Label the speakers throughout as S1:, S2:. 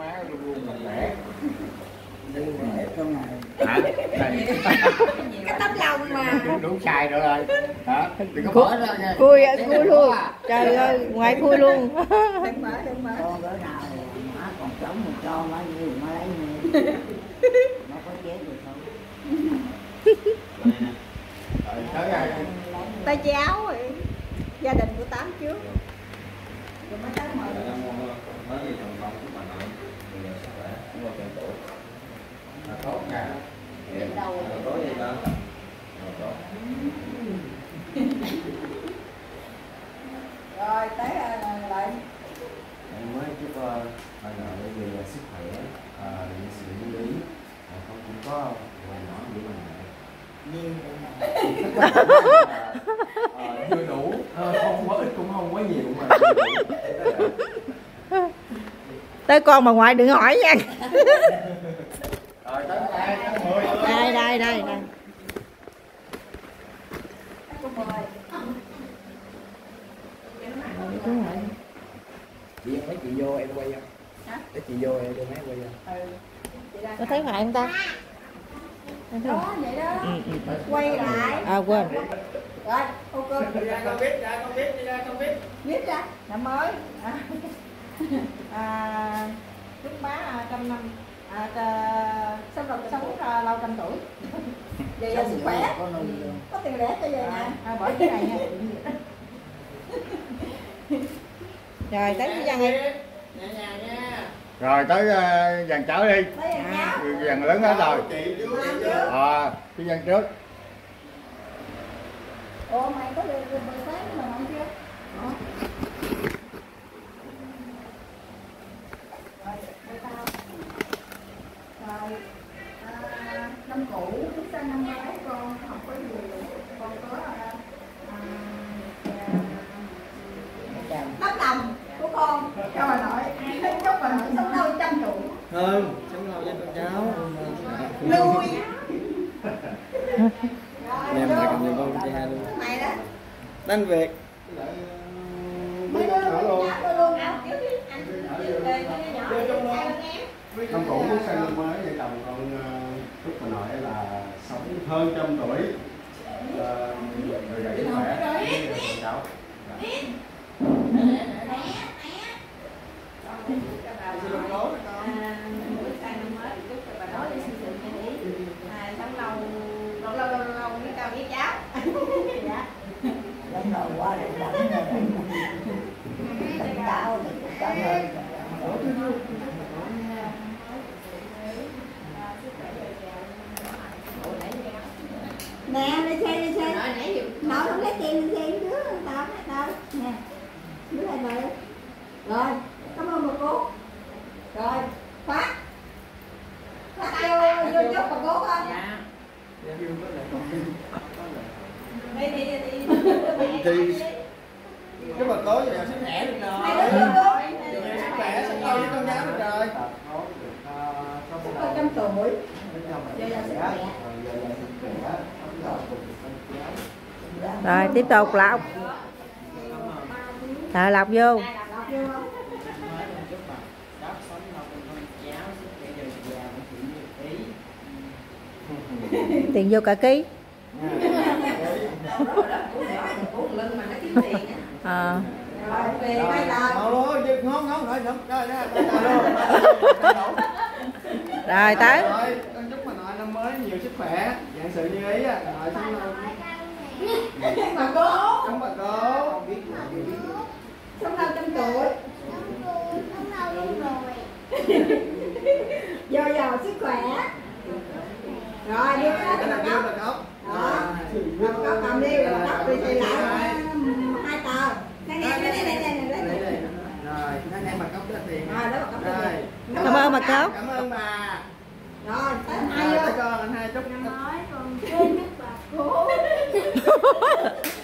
S1: má luôn luôn mạnh mẽ
S2: đi để trong này
S1: hả? Này.
S3: Cái tấm lòng mà.
S1: Đủ, đủ xài rồi. Rồi hả? Đừng có mở ra nha.
S4: Khui khui luôn. Trời ơi, ngoài khui luôn.
S3: đừng mở đừng mở
S2: con bữa nào má còn sống một cho má nhiều má lấy nhiều nó có chế được không?
S1: Rồi, tới ai?
S3: Tay cháo rồi. Gia đình của tám trước. Rồi mới tới
S1: tốt nha.
S3: Rồi tới ờ, lại.
S5: Em mới chúc bà nội về sức khỏe những sự lưu ý. À, con cũng có ngoài nhỏ mà
S2: rồi mà
S5: Ờ, chưa đủ. Ờ, không quá ít cũng không quá nhiều mà.
S4: Tới con bà ngoại đừng hỏi nha.
S1: rồi tới ai tới mười
S4: Đây, đây, đây, đây.
S5: chị em mấy chị vô em quay không
S3: Hả?
S5: để chị vô em cho mấy quay không
S3: ừ
S4: Có thấy phải không ta? Thấy
S3: đó vậy đó
S4: Ừ, ừ.
S3: quay lại
S4: À quên.
S3: rồi ok
S1: ra con biết ra con biết đi ra con biết
S3: viết ra năm mới à, à, chúc má trăm năm à, à, sống lâu sống à, lâu trăm tuổi? Về giờ sức khỏe.
S2: Có
S3: tiền lẻ cho về nha à, bỏ cái này nha.
S4: Rồi, tới cái đi.
S3: nhà nhà nha
S1: rồi tới uh, dàn cháo đi. Dàn lớn hết rồi. À cái dàn trước.
S3: Ủa mày có được được không sống lâu
S5: cho con cháu.
S3: Nuôi
S5: em lại cầm nhiều con cho hai luôn
S3: mày đó.
S5: Đánh việc
S6: năm cũ bước sang năm mới vợ chồng con ờ, chúc bà nội là sống hơn trăm tuổi Ờ, rồi gầy sức khỏe với con cháu
S2: đến rồi qua lại đẳng rồi tỉnh táo thì cũng cảm ơn
S3: nè đi xe đi xe nó không lấy tiền đi xe đứa tao tao nè đứa này rồi rồi cảm ơn bà cố rồi phát phát vô vô chúc bà cố không đi đi đi đi
S5: thì cái bà cố giờ sức khỏe được
S3: hai
S5: rồi
S3: đứa vô luôn
S5: sức khỏe sống lâu với con cháu được rồi
S3: hơn trăm tuổi giờ là sức khỏe
S4: Rồi, tiếp tục lọc. Rồi, lọc vô. Tiền vô cả ký. À,
S3: rồi
S4: tới.
S5: rồi, chúc bà nội năm mới nhiều sức khỏe, dạng sự như ý á, nội sống lâu.
S3: bà cố.
S5: Sống bà cố.
S3: sống lâu trăm tuổi. Dồi dào sức khỏe. Rồi đi
S5: Cái
S3: cái
S5: là
S3: bà cốc đó. Bà cốc cầm đi bà cốc đi xây lại hai tờ. Này này này
S5: Đây,
S3: này
S5: đây. Rồi, đây đây bà cốc đó tiền.
S3: rồi đó bà cốc đi
S5: Rồi.
S4: Cảm ơn bà Cốc.
S5: Cảm ơn bà.
S3: rồi tới hai
S5: Rồi, con anh hai chúc
S7: nói còn quên mất bà cố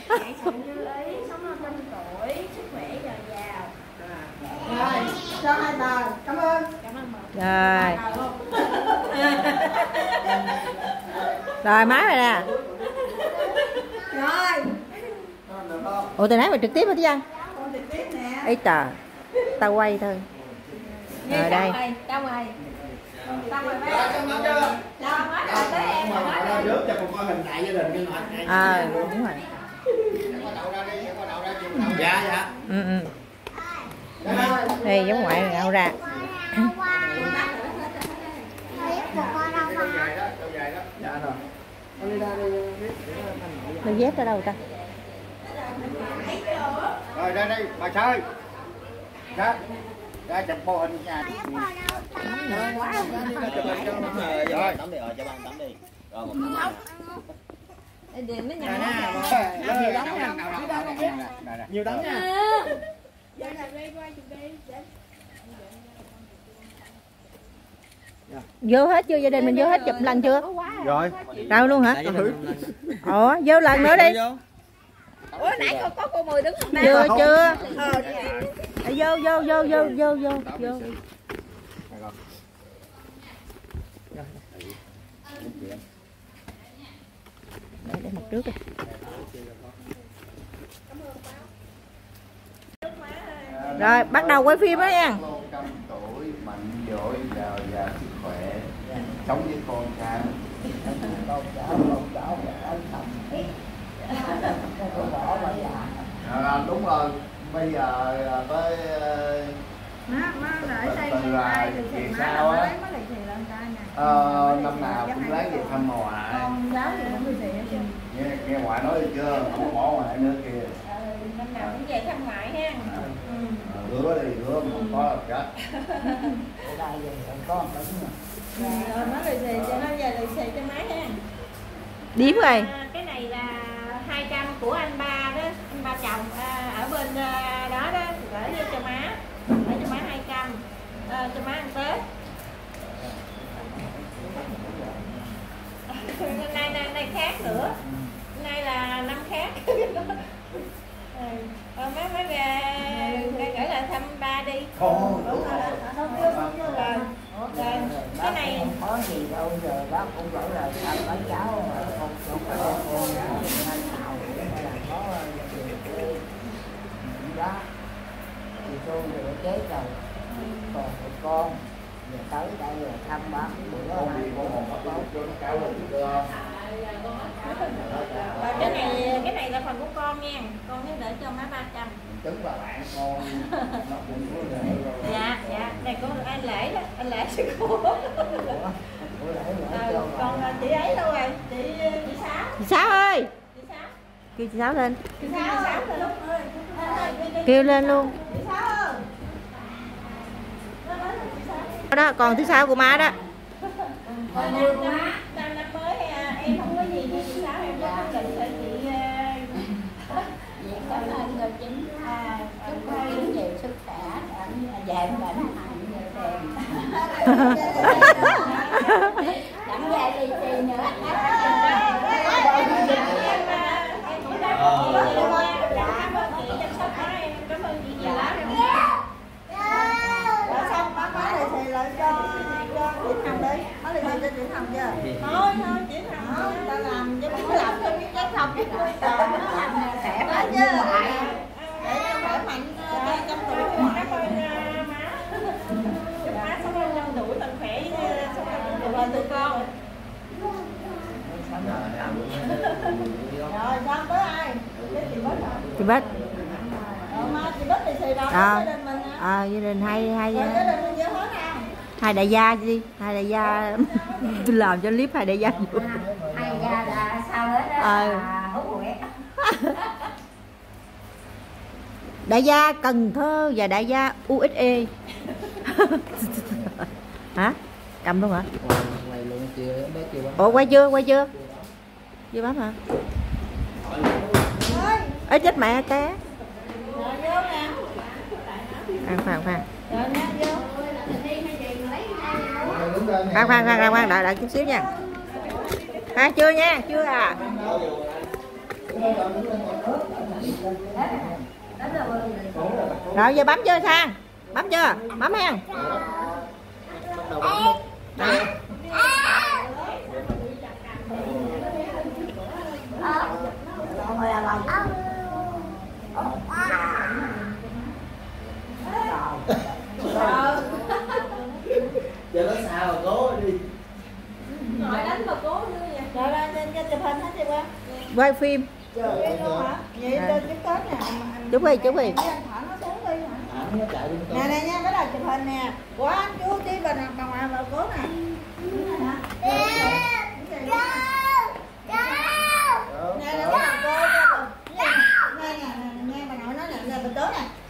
S7: hãy sự như ý sống lâu trăm tuổi sức khỏe dồi dào
S3: rồi cho hai tờ cảm ơn
S7: cảm ơn bà
S4: Rồi, rồi má rồi nè.
S3: rồi?
S4: Ủa từ nãy mày trực tiếp hả Tí Văn?
S3: con trực tiếp nè
S4: Ý tờ. Tao quay thôi. Rồi đây.
S6: Xong rồi à
S1: Ra trước cho coi hình đại gia đình này.
S4: đúng rồi
S5: ra ra.
S1: Dạ dạ.
S4: ừ, ừ. đây giống ngoại ngạo
S5: Đâu
S1: ra đi
S4: dép ở đâu ta
S5: Rồi ra đây, bà chơi. Ra. Ra chụp bộ hình nhà. Rồi.
S8: tắm đi rồi cho bạn tắm đi. Rồi một
S6: Để nó
S5: Nè,
S6: nhỏ.
S5: nè, nhiều tấm nha.
S1: Nhiều tấm nha.
S3: Dạ là đi qua chụp đi.
S4: vô hết chưa? Gia đình mình vô hết chụp lần chưa?
S1: Rồi.
S4: đâu luôn hả? Ủa vô lần nữa đi.
S6: Ủa nãy cô có cô Mười đứng không
S4: chưa chưa. À, vô vô vô vô vô vô vô. Để để mặt trước đi rồi bắt đầu quay phim đó nha.
S1: Sống với con cái
S2: con chở con bây giờ
S1: à, đúng rồi bây giờ à, với ờ,
S3: Má, má lại
S1: Từ-
S3: xây
S1: từ là sao
S3: là
S1: á?
S3: lấy má lại thì lên ta nè.
S1: ờ, năm nào cũng lấy về thăm ngoại
S3: Con giáo thì cũng thì
S1: nghe, nghe ngoại nói được chưa? Không có bỏ ngoại nữa kìa.
S6: Năm nào cũng về thăm ngoại ha.
S1: à, hứa đi hứa mà không có là chết.
S2: Đây giờ con đứng rồi
S3: Rồi má lì xì cho nó về lì xì cho má ha.
S4: điếm rồi
S6: À, cái này là 200 của anh ba đó, anh ba chồng à, ở bên à, đó đó gửi vô cho má. Gửi cho má 200 à, cho má ăn Tết. Hôm nay nay nay khác nữa. Hôm nay là năm khác. Ờ, má má về gửi lại thăm ba đi.
S1: Thôi,
S6: Đúng rồi. Không vô, không vô rồi. Rồi, cái này
S2: không có gì đâu giờ bác cũng gửi lời thăm mấy cháu không không có con hai nào để mà là có gì quê đó thì tôi rồi chết rồi còn một con giờ tới đây là thăm bác bữa
S1: con
S2: hai
S1: đi con
S2: con
S1: hồn bắt đầu cho nó cao lên được không
S6: Rồi cái này cái này là phần của con nha. Con nhớ để cho má 300.
S1: tính là bạn con nó cũng có
S6: Dạ, dạ. Này con anh lễ đó, anh lễ sư cô.
S2: bữa
S6: Ờ,
S2: cho
S6: còn ờ, chị ấy đâu rồi? Chị chị Sáu.
S4: chị sáu ơi
S6: Chị Sáu.
S4: kêu chị sáu lên
S6: Sáu. Chị Sáu ơi.
S4: kêu lên luôn
S6: Chị Sáu ơi. Nó nói là chị Sáu
S4: đó còn thứ sáu của má đó
S6: Ờ, năm năm năm năm mới à, em không có gì nhưng chị Sáu em có quyết định phải chị ờ,
S2: Vậy cảm ơn người chính à, chúc anh nhiều sức khỏe anh dạy bệnh hạnh như thế chẳng dạy đi gì nữa
S6: em cũng cảm ơn chị nhiều nha. Cảm ơn chị chăm sóc má em. Cảm ơn chị nhiều lắm.
S3: Rồi xong má má lì xì lại cho cho chị Hồng đi. Má lì xì cho chị Hồng chưa? Thôi thôi chị Hồng ta làm chứ không có làm cho cái trái không.
S2: anh
S3: đó
S2: như ngoại
S3: Để cho khỏe mạnh ờ, trăm tuổi của ngoại.
S6: Ờ, má. Chúc má sống lâu năm tuổi mạnh khỏe ờ, sống lâu năm tuổi tụi con.
S3: Rồi xong tới ai? Tới chị Bích hả?
S4: chị bích
S3: Rồi má chị Bích lì xì đâu?
S4: Ờ.
S3: Gia đình mình
S4: à, gia đình hai hai
S3: Rồi gia đình mình vô hết nào?
S4: hai đại gia đi hai đại gia tôi làm cho clip hai đại gia vô.
S2: ai ra là sao hết á
S4: Ờ. đại gia cần thơ và đại gia usa hả? Cầm luôn hả? Ủa quay chưa quay chưa? Chưa bấm hả? Ấy chết mẹ té khoan khoan khoan.
S3: Vô.
S4: khoan khoan khoan khoan đợi đợi chút xíu nha. À chưa nha chưa à rồi giờ bấm chưa sang bấm chưa bấm hen
S8: cho nó sao mà cố đi
S3: Rồi đánh mà cố nữa. Rồi trên cái chụp hình hết chị ba.
S4: quay phim
S3: Vậy luôn hả? Vậy trên cái kết nè.
S4: Chúc đi chúc đi
S3: Anh thả nó xuống đi hả?
S8: ảnh nó chạy đi con
S3: Nè nè nha, bắt đầu chụp hình nè. Quá anh chú tí bà bà ngoại bà cố nè.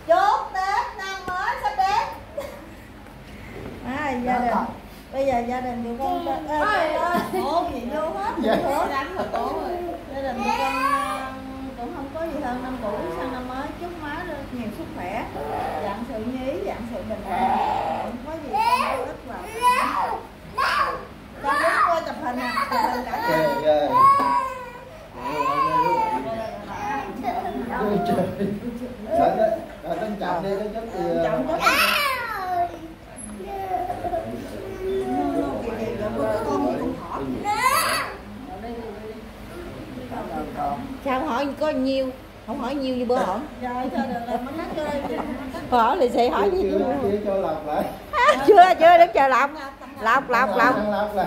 S3: Chúc Tết năm mới sắp đến. À, gia đình. Bây giờ gia đình tụi con ê, ê, ủa gì vô hết
S1: Dạ.
S3: Đánh mà rồi gia đình tụi con cũng không có gì hơn năm cũ sang năm mới được nhiều sức khỏe dạng sự như ý dạng sự bình an. Không có gì không có ít vào con muốn coi tập hình nè tập hình cả nhà.
S8: Trời ơi. Ôi trời đó, đợi tên chậm đi, cái chút
S3: con cũng hỏi
S4: sao hỏi có nhiêu không hỏi nhiêu như bữa hỏi
S3: rồi thôi được rồi mất nát chơi
S4: hỏi thì sẽ hỏi
S8: chưa,
S4: nhiêu
S8: chưa cho lọc lại.
S4: Chưa chưa đứng chờ lọc. Lọc lọc lọc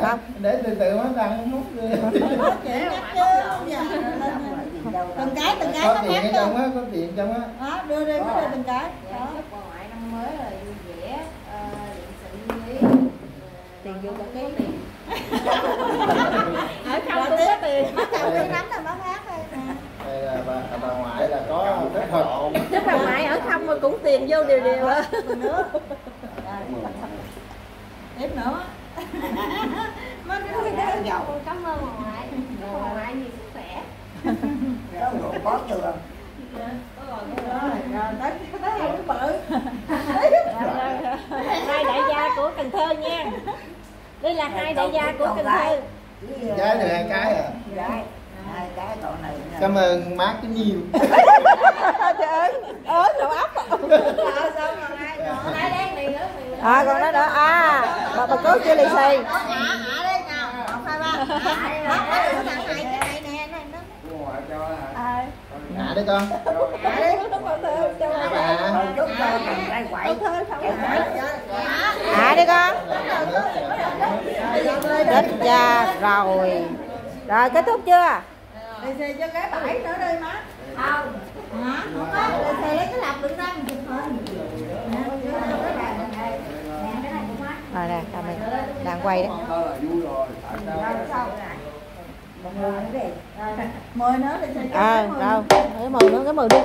S8: lọc. Để từ từ nó ăn
S3: nhắc chứ dạ. từng cái từng cái
S8: Có tiền ở trong á, có tiền trong á.
S3: Đó đưa đi cứ đưa từng cái. Đó.
S6: chúc bà ngoại năm mới là vui vẻ ờ,
S4: tiền vô cả cái
S6: ở trong có tiền.
S3: Bắt đầu đi nắm là bác hát thôi nè
S8: Đây là bà, bà ngoại là có phép thuật
S4: chứ bà ngoại ở không mà cũng tiền vô đều đều á
S3: Còn nữa tiếp nữa cái nó
S6: Con cảm ơn bà ngoại bà ngoại nhiều sức khỏe
S2: có trường
S3: rồi rồi tới tới hai đứa bự
S4: hai đại gia của cần thơ nha đây là hai đại gia của cần thơ
S8: Trái được hai cái à
S2: cái còn này.
S8: Cảm ơn má cái nhiều
S4: trời ơi ớn
S6: mì nữa
S4: à còn đó nữa à bà, bà cố chưa lì xì?
S8: Ngã đi con Ngã bà
S2: Thôi chút cho mình tay quậy
S4: à đi con chết cha rồi rồi kết thúc chưa
S3: đi xe cho cái bãi nữa đi má. Không. Hả? Không có. Đi xe lấy cái lọc đựng răng chụp hình nè
S4: rồi nè camera đang quay
S3: một người nữa đi mười nữa đi. Xe cho
S4: à
S3: cái mười
S4: đâu? Cái mừng nữa cái mừng đi